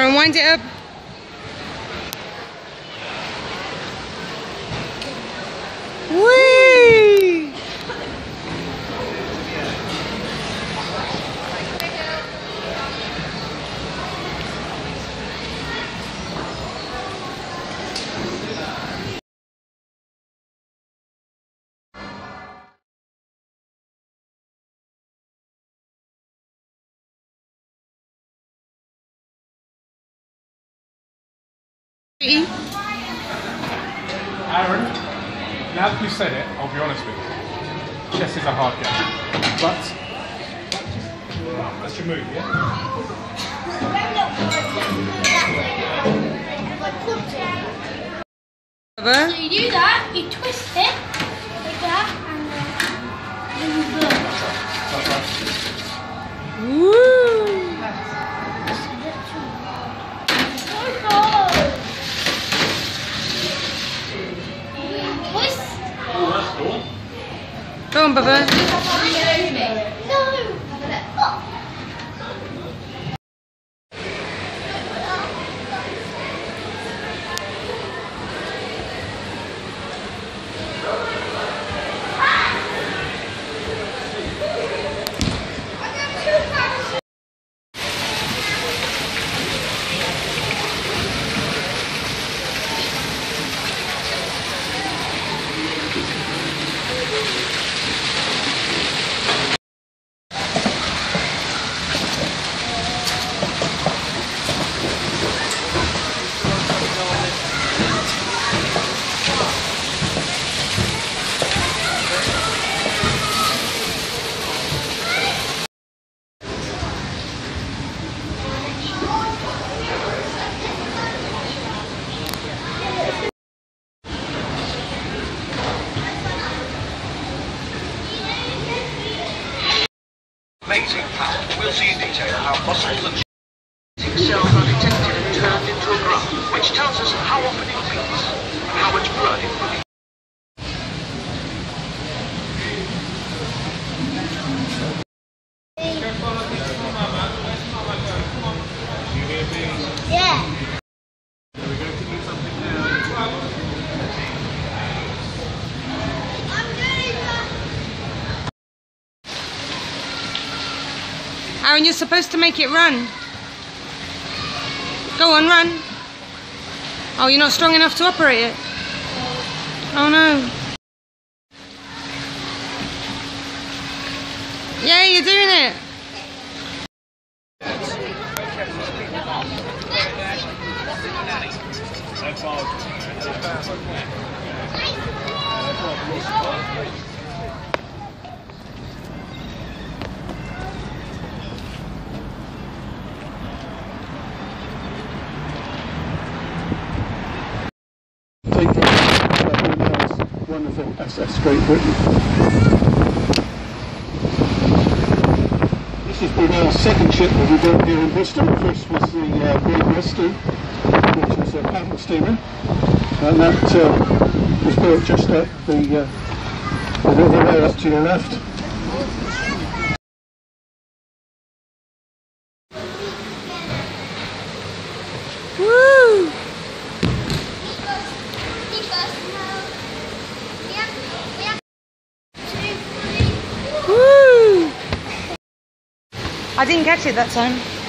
on, wind it up. Whee! Aaron, now that you've said it, I'll be honest with you. Chess is a hard game. But, that's your move, yeah? So you do that, you twist it Go on, Bubba. No. Amazing power. We'll see in detail how muscles and cells are detected and turned into a graph, which tells us how often it beats, and how much blood it produces. Yeah. Aaron, you're supposed to make it run. Go on, run. Oh, you're not strong enough to operate it. Oh no. Yeah, you're doing it. SS Great Britain. This is Brunel's second ship that we've built here in Bristol. First was the uh, Great Western, which was a paddle steamer, and that uh, was built just up the, uh, the river there up to your left. I didn't catch it that time.